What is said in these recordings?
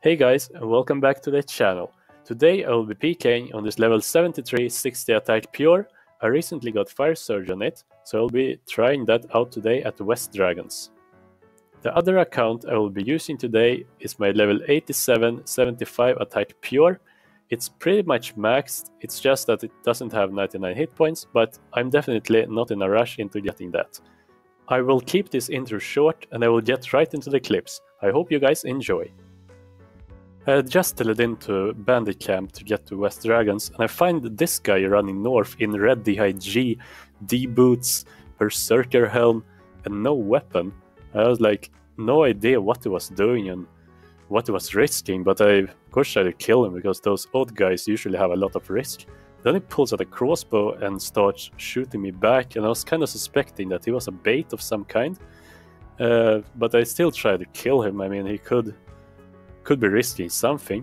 Hey guys and welcome back to the channel. Today I will be PKing on this level 73 60 attack pure. I recently got Fire Surge on it, so I'll be trying that out today at West Dragons. The other account I will be using today is my level 87 75 attack pure. It's pretty much maxed, it's just that it doesn't have 99 hit points, but I'm definitely not in a rush into getting that. I will keep this intro short and I will get right into the clips. I hope you guys enjoy. I just teleported into Bandit Camp to get to West Dragons, and I find this guy running north in red DIG, D boots, Berserker helm, and no weapon. I was like, no idea what he was doing and what he was risking, but I of course tried to kill him because those odd guys usually have a lot of risk. Then he pulls out a crossbow and starts shooting me back, and I was kind of suspecting that he was a bait of some kind. Uh, but I still tried to kill him. I mean, he could could be risking something.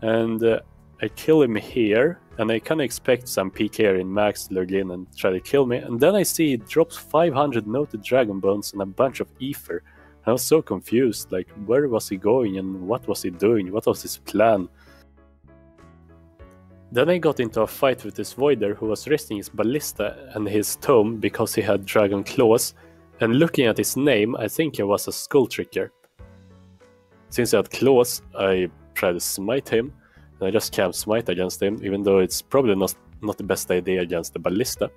And uh, I kill him here, and I of expect some PK in max log in and try to kill me. And then I see he drops 500 noted dragon bones and a bunch of ether. I was so confused, like where was he going and what was he doing? What was his plan? Then I got into a fight with this Voider who was resting his ballista and his tome because he had dragon claws. And looking at his name, I think he was a skull tricker. Since he had claws, I tried to smite him, and I just can't smite against him, even though it's probably not not the best idea against the ballista.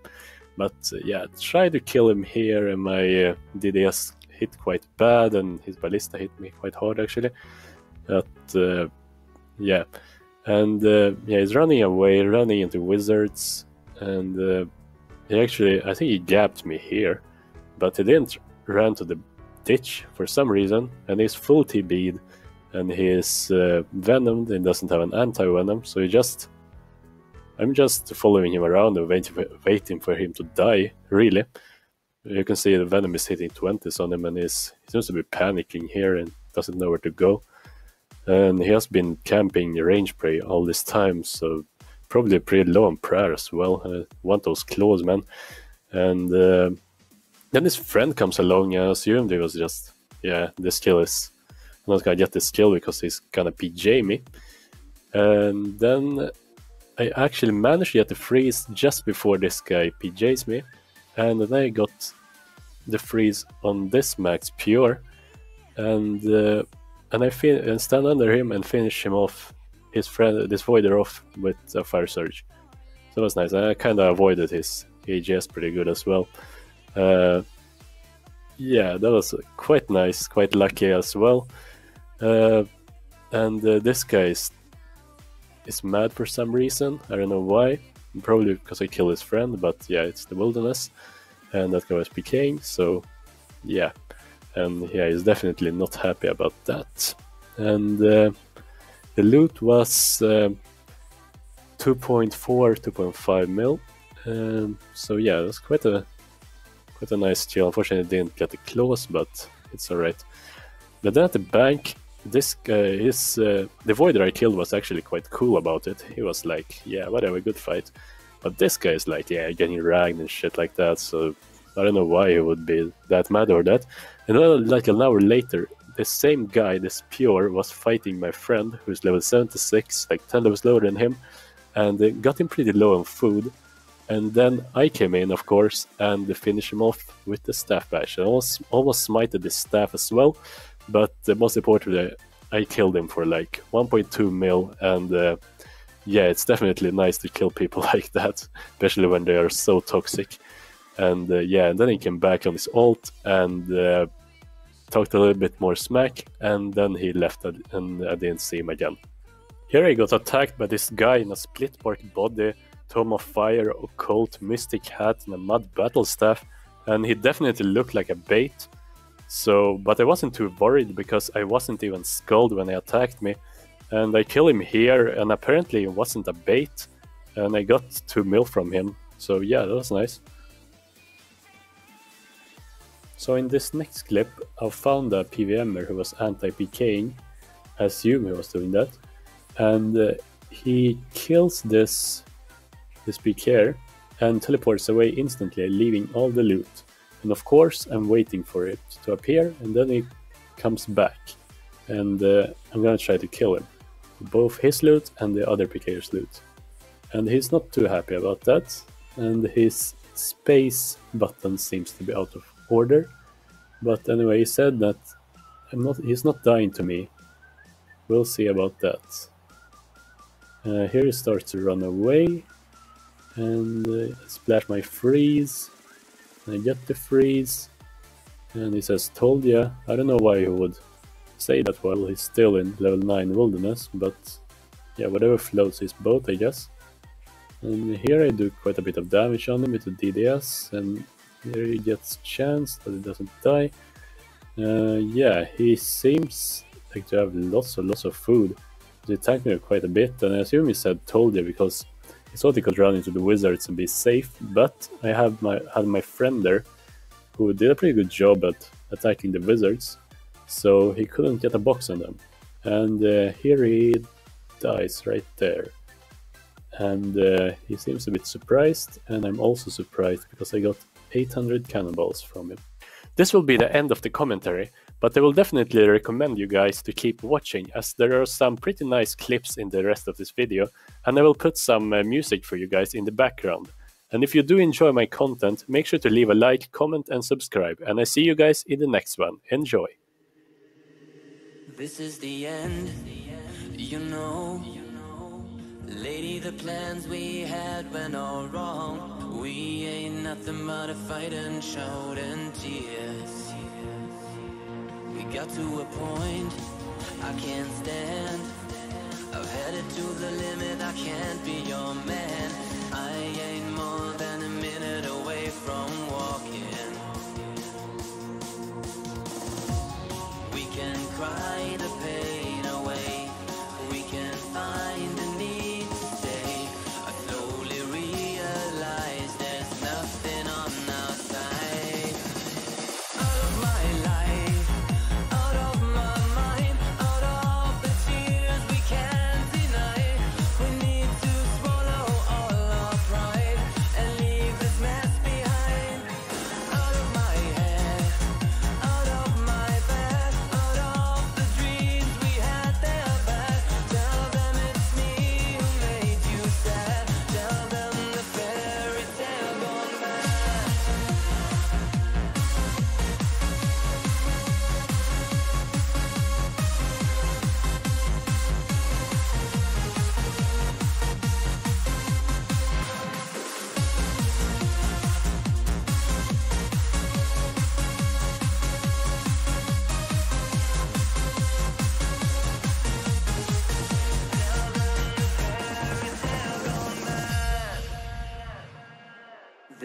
But uh, yeah, try to kill him here, and my uh, DDS hit quite bad, and his ballista hit me quite hard actually. But uh, yeah, and uh, yeah, he's running away, running into wizards, and uh, he actually, I think he gapped me here, but he didn't run to the ditch for some reason, and he's full TB'd, and he's uh, venomed and doesn't have an anti-venom, so he just... I'm just following him around and waiting for, waiting for him to die, really. You can see the venom is hitting 20s on him, and he's, he seems to be panicking here and doesn't know where to go. And he has been camping range prey all this time, so probably pretty low on prayer as well. I want those claws, man. And uh, then his friend comes along, I assumed he was just, yeah, this kill is, I'm not gonna get this kill because he's gonna PJ me. And then I actually managed to get the freeze just before this guy PJs me, and then I got the freeze on this max pure, and uh, and I fin- and stand under him and finish him off, his friend, this voider off with a fire surge. So that was nice. I kind of avoided his AGS pretty good as well. Uh, yeah, that was quite nice, quite lucky as well. Uh, and uh, this guy is, is mad for some reason. I don't know why. Probably because I killed his friend, but yeah, it's the wilderness. And that guy was PKing, so yeah. And yeah, he's definitely not happy about that. And uh, the loot was uh, 2.4, 2.5 mil. Um, so yeah, that's quite a quite a nice kill. Unfortunately, didn't get the claws, but it's alright. But then at the bank, this guy, his uh, the voider I killed was actually quite cool about it. He was like, "Yeah, whatever, good fight." But this guy is like, "Yeah, getting ragged and shit like that." So I don't know why he would be that mad or that. And then, like an hour later, the same guy, this pure, was fighting my friend who's level 76, like 10 levels lower than him, and uh, got him pretty low on food. And then I came in, of course, and finished him off with the staff bash. I almost, almost smited the staff as well, but uh, most importantly, I killed him for like 1.2 mil. And uh, yeah, it's definitely nice to kill people like that, especially when they are so toxic. And uh, yeah, and then he came back on his alt and uh, talked a little bit more smack, and then he left, and I didn't see him again. Here I got attacked by this guy in a split bark body Tome of Fire, Occult, Mystic Hat, and a Mud Battle Staff, and he definitely looked like a bait. So, but I wasn't too worried because I wasn't even skulled when he attacked me, and I kill him here, and apparently it wasn't a bait, and I got two mil from him. So yeah, that was nice. So in this next clip, I found a PVMer who was anti-PKing. I assume he was doing that, and uh, he kills this big here and teleports away instantly, leaving all the loot. And of course, I'm waiting for it to appear, and then it comes back. and uh, I'm gonna try to kill him. Both his loot and the other PKer's loot. And he's not too happy about that, and his space button seems to be out of order. But anyway, he said that I'm not, he's not dying to me. We'll see about that. Uh, here he starts to run away, and uh, splash my freeze. I get the freeze, and he says, "Told ya." I don't know why he would say that while he's still in level 9 wilderness, but yeah, whatever floats his boat, I guess. And here I do quite a bit of damage on him with the DDS, and here he gets chance that he doesn't die. Uh, yeah, he seems like to have lots and lots of food. He attacked me quite a bit, and I assume he said told you because he thought he could run into the wizards and be safe, but I have my had my friend there who did a pretty good job at attacking the wizards, so he couldn't get a box on them. And uh, here he dies right there. And uh, he seems a bit surprised, and I'm also surprised because I got 800 cannonballs from him. This will be the end of the commentary, but I will definitely recommend you guys to keep watching as there are some pretty nice clips in the rest of this video, and I will put some uh, music for you guys in the background. And if you do enjoy my content, make sure to leave a like, comment, and subscribe. And I see you guys in the next one. Enjoy! This is the end, you know. Lady, the plans we had went all wrong. We ain't nothing but a fight and shout and tears. Got to a point I can't stand. I've headed to the limit, I can't be your man.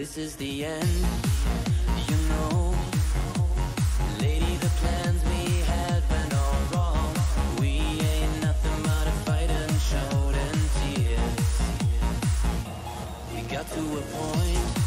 This is the end, you know. Lady, the plans we had went all wrong. We ain't nothing but a fight and shout and tears. We got to a point.